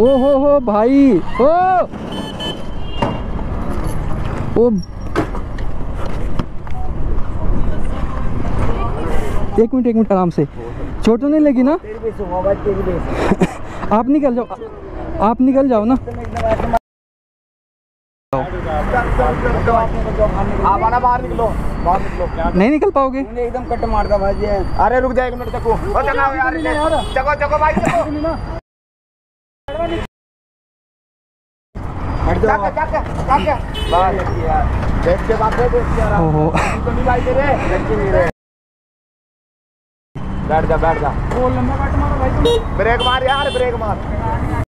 ओ हो हो भाई ओ ओ एक मिनट एक मिनट आराम से चोट तो नहीं लगी ना आप निकल जाओ आप निकल जाओ ना आप आना बाहर निकलो बाहर निकलो नहीं निकल पाओगे एकदम कट मारता भाई अरे रुक जा एक मिनट यार चको चको भाई हट जाओ चक चक चक बस देख के बात देख के ओहो। तो नहीं भाई तेरे देख नहीं रे बैठ जा बैठ जा। वो लंबा कट मारो भाई ब्रेक मार यार ब्रेक मार।